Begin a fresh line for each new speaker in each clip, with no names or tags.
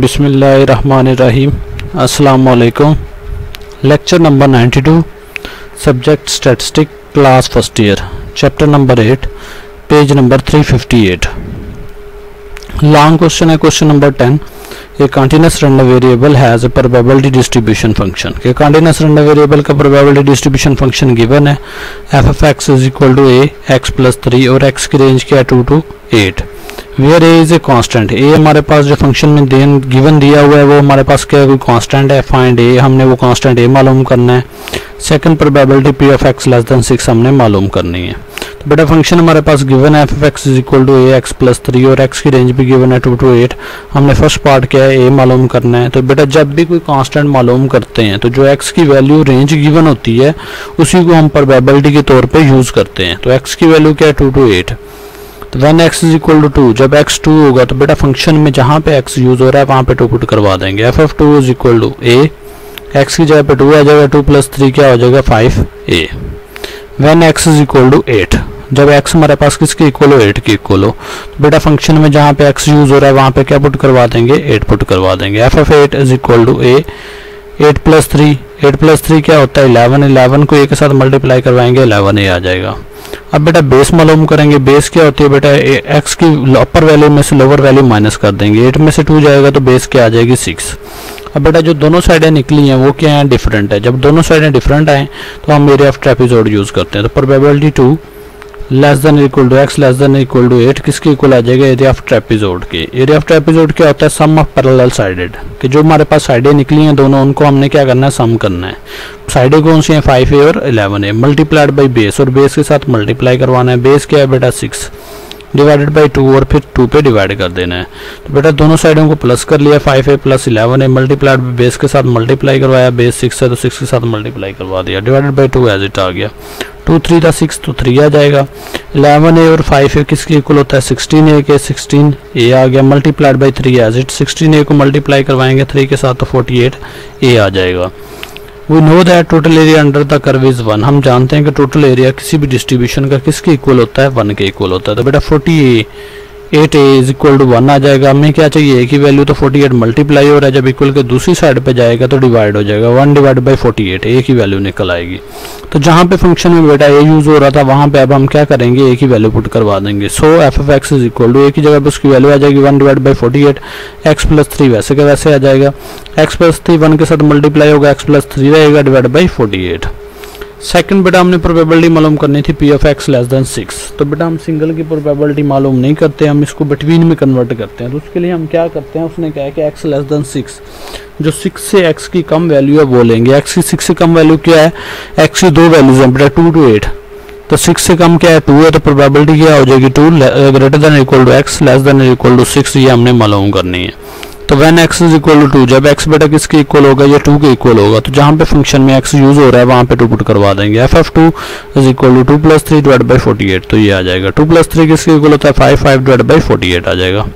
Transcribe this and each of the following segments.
बिसमीम असलकुम lecture number 92 subject statistic class first year chapter number 8 page number 358 long question है question number 10 a continuous random variable has a probability distribution function कि continuous random variable का probability distribution function given है f of x is equal to a x plus 3 और x की range क्या है 2 to 8 where a is a constant a हमारे पास जो फ़ंक्शन में देन गिवन दिया हुआ है, वो हमारे पास क्या कोई कांस्टेंट है फाइंड ए हमने वो कांस्टेंट ए मालूम करना है। Second probability p of x less than six हमने मालूम करनी है। तो बेटा फ़ंक्शन हमारे पास गिवन है f of x is equal to a x plus three और एक्स की रेंज भी गिवन है टू टू एट हमने फ़र्स्ट पार्ट क्या है? ए मालूम करना है। तो बेटा जब भी कोई कांस्टेंट मालूम करते हैं तो जो एक्स की वैल्यू रेंज गिवन होती है, उसी को हम प्रोबेबिलिटी के तौर पर यूज़ करते हैं। तो एक्स की वैल्यू क्या है? Two to eight when x is equal to two जब एक्स टू होगा तो बेटा फ़ंक्शन में जहाँ पे एक्स यूज़ हो रहा है, वहाँ पे टू पुट करवा देंगे। F of two is equal to a x की जगह पे टू आ जाएगा टू प्लस थ्री क्या हो जाएगा? Five a when x is equal to eight जब x हमारे पास किसके इक्वल हो? एट के इक्वल हो। तो बेटा फ़ंक्शन में जहाँ पे x यूज़ हो रहा है, वहाँ पे क्या पुट करवा देंगे? एट पुट करवा देंगे। F of eight is equal to a eight plus three eight plus three क्या होता है? इलेवन इलेवन को ए के साथ मल्टीप्लाई करवाएँगे इलेवन ए आ जाएगा। अब बेटा बेस मालूम करेंगे बेस क्या होती है बेटा? एक्स की अपर वैल्यू में से लोअर वैल्यू माइनस कर देंगे। एट में से टू जाएगा तो बेस क्या आ जाएगी? सिक्स अब बेटा जो दोनों साइडें निकली हैं, वो क्या है? डिफरेंट है। जब दोनों साइडें डिफरेंट आए तो हम एरिया ऑफ़ ट्रेपिजोड यूज़ करते हैं। तो probability two less than equal to x less than equal to eight किसके इक्वल आ जाएगा? एरिया ऑफ़ ट्रेपिजोड के। एरिया ऑफ़ ट्रेपिजोड क्या होता है? सम ऑफ़ पैरेलल साइडेड कि जो हमारे पास साइडें निकली हैं दोनों, उनको हमने क्या करना है? सम करना है। साइडें कौन सी हैं? फाइव ए और eleven a multiplied by base और बेस के साथ मल्टीप्लाई करवाना है। बेस क्या है बेटा? सिक्स डिवाइडेड बाई टू और फिर टू पे डिवाइड कर देना है। तो बेटा दोनों साइडों को प्लस कर लिया five a plus eleven a multiplied base के साथ मल्टीप्लाई करवाया बेस सिक्स है तो सिक्स के साथ मल्टीप्लाई करवा दिया। Divided by two as it आ गया। टू थ्री था सिक्स तो थ्री आ जाएगा। इलेवन ए और फाइव ए किसके इक्वल होता है? सिक्सटीन ए के सिक्सटीन ए आ गया। Multiplied by three as it sixteen a को मल्टीप्लाई करवाएँगे थ्री के साथ तो फोर्टी एट ए आ जाएगा। We know that total area under the curve is one हम जानते हैं कि टोटल एरिया किसी भी डिस्ट्रीब्यूशन का किसके इक्वल होता है? वन के इक्वल होता है। तो बेटा forty eight a is equal to one आ जाएगा। हमें क्या चाहिए? ए की वैल्यू तो फोर्टी एट मल्टीप्लाई हो रहा है। जब इक्वल के दूसरी साइड पे जाएगा तो डिवाइड हो जाएगा। One divide by forty eight a की वैल्यू निकल आएगी। तो जहाँ पे फ़ंक्शन में बेटा ए यूज़ हो रहा था, वहाँ पे अब हम क्या करेंगे? ए की वैल्यू पुट करवा देंगे। So f of x is equal to a की जगह पर उसकी वैल्यू आ जाएगी। One divide by forty eight x plus three वैसे का वैसे आ जाएगा। एक्स प्लस थ्री वन के साथ मल्टीप्लाई होगा। एक्स प्लस थ्री रहेगा divide by forty eight second बेटा हमने प्रोबेबिलिटी मालूम करनी थी p of x less than six तो बेटा हम सिंगल की प्रोबेबिलिटी मालूम नहीं करते, हम इसको बिटवीन में कन्वर्ट करते हैं। तो उसके लिए हम क्या करते हैं? उसने कहा कि एक्स लेस देन सिक्स जो सिक्स से एक्स की कम वैल्यू है वो लेंगे। एक्स की सिक्स से कम वैल्यू क्या है? एक्स की दो वैल्यूज़ हैं, बेटा टू टू एट तो सिक्स से कम क्या है? टू है तो प्रोबेबिलिटी क्या हो जाएगी two greater than equal to x less than equal to six ये हमने मालूम करनी है। तो when x is equal to two जब एक्स बेटा किसके इक्वल होगा? या टू के इक्वल होगा। तो जहाँ पे फ़ंक्शन में एक्स यूज़ हो रहा है, वहाँ पे टू पुट करवा देंगे। F of two is equal to two plus three divide by forty eight तो ये आ जाएगा। टू प्लस थ्री किसके इक्वल होता है? Five five divide by forty eight आ जाएगा।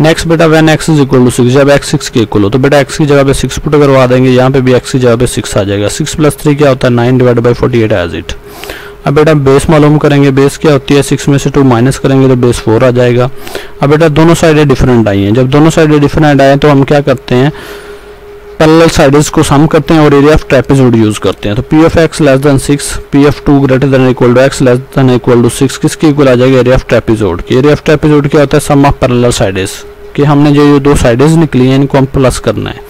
नेक्स्ट बेटा when x is equal to six जब एक्स सिक्स के इक्वल हो तो बेटा एक्स की जगह पे सिक्स पुट करवा देंगे। यहाँ पे भी एक्स की जगह पे सिक्स आ जाएगा। सिक्स प्लस थ्री क्या होता है? Nine divide by forty eight as it अब बेटा बेस मालूम करेंगे बेस क्या होती है? सिक्स में से टू माइनस करेंगे तो बेस फोर आ जाएगा। अब बेटा दोनों साइडें डिफरेंट आई हैं। जब दोनों साइडें डिफरेंट आए तो हम क्या करते हैं? पैरेलल साइड्स को सम करते हैं और एरिया ऑफ़ ट्रेपेजोड यूज़ करते हैं। तो p of x less than six p of two greater than equal to x less than equal to six किसके इक्वल आ जाएगा? एरिया ऑफ़ ट्रेपेजोड की। एरिया ऑफ़ ट्रेपेजोड क्या होता है? सम ऑफ़ पैरेलल साइड्स कि हमने जो ये दो साइड्स निकली हैं, इनको हम प्लस करना है।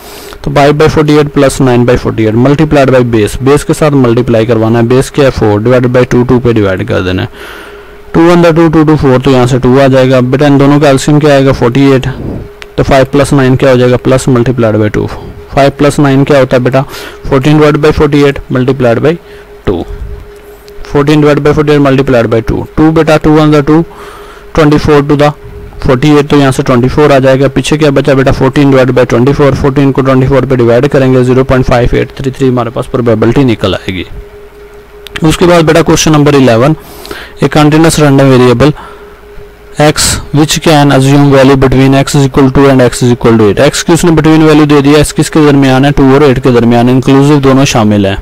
तो five by forty eight plus nine by forty eight multiplied by base base के साथ मल्टीप्लाई करवाना है। बेस क्या है? Four divided by two two पे डिवाइड कर देना है। Two one two two two four तो यहाँ से टू आ जाएगा। बेटा, इन दोनों का एल्सियम क्या आएगा? फोर्टी एट तो फाइव प्लस नाइन क्या हो जाएगा? Plus multiplied by two five plus nine क्या होता है बेटा? Fourteen divide by forty eight multiplied by two fourteen divide by forty eight multiplied by two two बेटा two one two twenty four two the 48 तो यहाँ से 24 आ जाएगा। पीछे क्या बचा बेटा? 14 डिवाइड बाई 24 14 को 24 पे डिवाइड करेंगे 0.5833 हमारे पास प्रोबेबिलिटी निकल आएगी। उसके बाद बेटा question number 11 a continuous random variable x, which can assume value between x is equal to and x is equal to 8 x की उसने between value दे दिया? x किसके दरमियान है? 2 और 8 के दरमियान इंक्लूसिव दोनों शामिल है।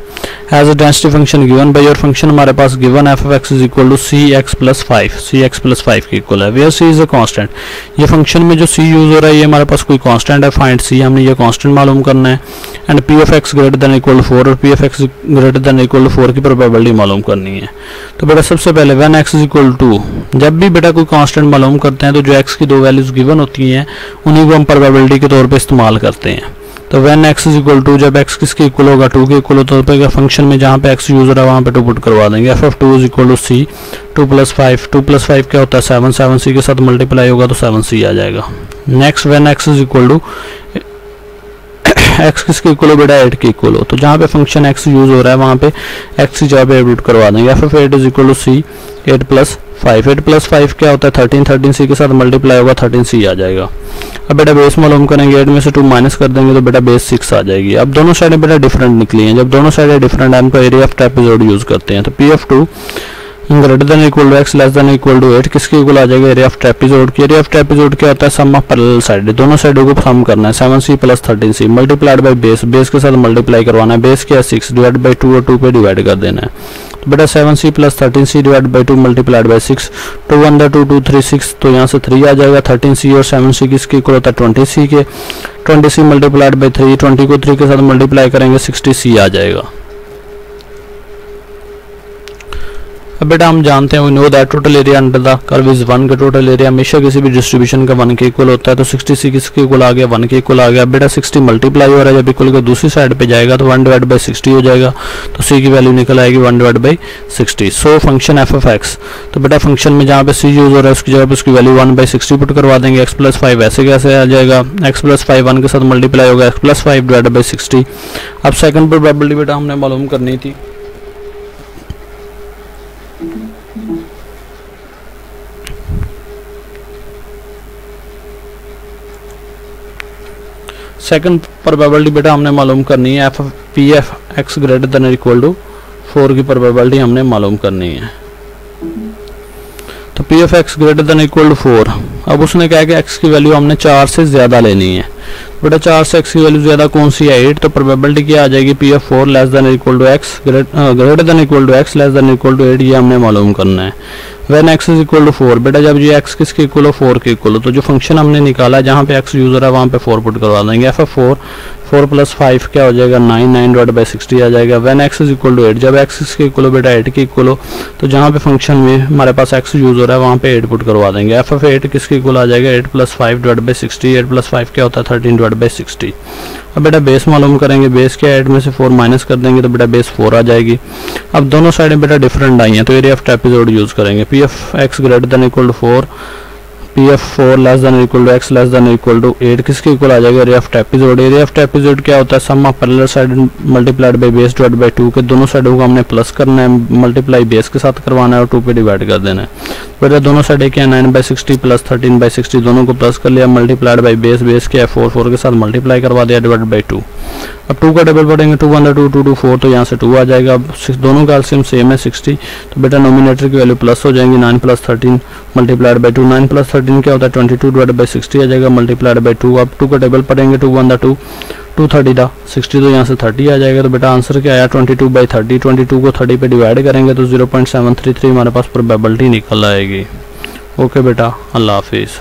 As a density function given by your function हमारे पास given f of x is equal to c x plus five c x plus five के इक्वल है। Where c is a constant ये फ़ंक्शन में जो सी use हो रहा है, ये हमारे पास कोई कांस्टेंट है। फाइंड सी हमने ये कांस्टेंट मालूम करना है। And p of x greater than equal to four और p of x greater than equal to four की प्रोबेबिलिटी मालूम करनी है। तो बेटा सबसे पहले when x is equal to जब भी बेटा कोई कांस्टेंट मालूम करते हैं तो जो एक्स की दो वैल्यूज़ गिवन होती हैं, उन्हीं को हम प्रोबेबिलिटी के तौर पर इस्तेमाल करते हैं। तो when x is equal to जब एक्स किसके इक्वल होगा टू के इक्वल होता है फ़ंक्शन में जहाँ पे एक्स यूज़ रहा है, वहाँ पे टू पुट करवा देंगे। F of two is equal to c two plus five two plus five क्या होता है सेवन सेवन सी के साथ मल्टीप्लाई होगा तो सेवन सी आ जाएगा। Next when x is equal to x किसके इक्वल हो बेटा? एट के इक्वल हो। तो जहाँ पे फ़ंक्शन एक्स यूज़ हो रहा है, वहाँ पे एक्स की जगह पे एड करवा देंगे। F of eight is equal to c eight plus five eight plus five क्या होता है? थर्टीन थर्टीन सी के साथ मल्टीप्लाई होगा थर्टीन सी आ जाएगा। अब बेटा बेस मालूम करेंगे एट में से टू माइनस कर देंगे तो बेटा बेस सिक्स आ जाएगी। अब दोनों साइडें बेटा डिफरेंट निकली हैं। जब दोनों साइडें डिफरेंट है, हम एरिया ऑफ़ ट्रेपेजोड यूज़ करते हैं। तो p of two greater than equal to x, less than equal to eight, किसके इक्वल आ जाएगा? एरिया ऑफ़ ट्रेपेजोड की। एरिया ऑफ़ ट्रेपेजोड क्या होता है? सम ऑफ़ पैरेलल साइड दोनों साइडों को सम करना है। Seven c plus thirteen c multiplied by base base के साथ मल्टीप्लाई करवाना है। बेस क्या सिक्स डिवाइड बाई टू और टू पे डिवाइड कर देना है। तो बेटा seven c plus thirteen c divide by two multiplied by six two one two two three six तो यहाँ से थ्री आ जाएगा। थर्टीन सी और सेवन सी किसके इक्वल होता है? ट्वेंटी सी के। Twenty c multiplied by three twenty को थ्री के साथ मल्टीप्लाई करेंगे सिक्सटी सी आ जाएगा। अब बेटा हम जानते हैं we know that total area under the curve is one का टोटल एरिया हमेशा किसी भी डिस्ट्रीब्यूशन का वन के इक्वल होता है तो 60 सी किसके इक्वल आ गया? वन के इक्वल आ गया। बेटा 60 मल्टीप्लाई हो रहा है, जब इक्वल का दूसरी साइड पे जाएगा तो वन डिवाइड बाई सिक्सटी हो जाएगा तो सी की वैल्यू निकल आएगी one divide by sixty so function f of x तो बेटा फ़ंक्शन में जहाँ पे सी यूज़ हो रहा है, उसकी जगह पे उसकी value one by sixty put करवा देंगे। एक्स प्लस फाइव ऐसे कैसे आ जाएगा? एक्स प्लस फाइव वन के साथ मल्टीप्लाई होगा x plus five divide by sixty अब सेकंड प्रोबेबिलिटी बेटा हमने मालूम करनी थी। सेकंड प्रोबेबिलिटी बेटा हमने मालूम करनी है f p of x greater than equal to four की प्रोबेबिलिटी हमने मालूम करनी है। तो p of x greater than equal to four अब उसने कहा कि एक्स की वैल्यू हमने चार से ज़्यादा लेनी है। बेटा चार से एक्स की वैल्यू ज़्यादा कौन सी है? एट तो प्रोबेबिलिटी क्या आ जाएगी? P of four less than equal to x greater than equal to x less than equal to eight ये हमने मालूम करना है। When x is equal to four बेटा जब ये एक्स किसके इक्वल हो? फोर के इक्वल हो। तो जो फ़ंक्शन हमने निकाला, जहाँ पे एक्स यूज़र है, वहाँ पे फोर पुट करवा देंगे। F of four four plus five क्या हो जाएगा? Nine nine divide by sixty आ जाएगा। When x is equal to eight जब एक्स इसके इक्वल हो बेटा एट के इक्वल हो तो जहाँ पे फ़ंक्शन में हमारे पास एक्स यूज़ हो रहा है, वहाँ पे एट पुट करवा देंगे। एफ़ एफ़ एट किसके इक्वल आ जाएगा? Eight plus five divide by sixty eight plus five क्या होता है? थर्टीन डिवाइड बाई सिक्सटी अब बेटा बेस मालूम करेंगे बेस क्या एट में से फोर माइनस कर देंगे तो बेटा बेस फोर आ जाएगी। अब दोनों साइडें बेटा डिफरेंट आई हैं तो एरिया ऑफ़ ट्रेपिजोड यूज़ करेंगे। P F X greater than equal to four P F four less than equal to X less than equal to eight किसके इक्वल आ जाएगा? Area of trapezoid area of trapezoid क्या होता है? Sum of parallel side multiplied by base divide by two के दोनों साइडों को हमने प्लस करना है मल्टीप्लाई बेस के साथ करवाना है और टू पे डिवाइड कर देना है। बेटा दोनों साइड क्या है nine by sixty plus thirteen by sixty दोनों को प्लस कर लिया मल्टीप्लाइड बाई बेस बेस क्या है फोर फोर के साथ मल्टीप्लाई करवा दिया डिवाइड बाई टू अब टू का डबल पढ़ेंगे two one two two two four तो यहाँ से टू आ जाएगा। अब दोनों का एल्सियम सेम है सिक्सटी तो बेटा नोमिनेटर की वैल्यू प्लस हो जाएँगी nine plus thirteen multiplied by two nine plus thirteen क्या होता है twenty two divide by sixty आ जाएगा मल्टीप्लाइड बाई टू आप टू का टेबल पढ़ेंगे two one two two thirty था सिक्सटी तो यहाँ से थर्टी आ जाएगा तो बेटा आंसर क्या आया twenty two by thirty twenty two को थर्टी पे डिवाइड करेंगे तो zero point seven three three हमारे पास प्रोबेबिलिटी निकल आएगी। ओके बेटा, अल्लाह हाफिज़।